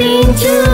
Into.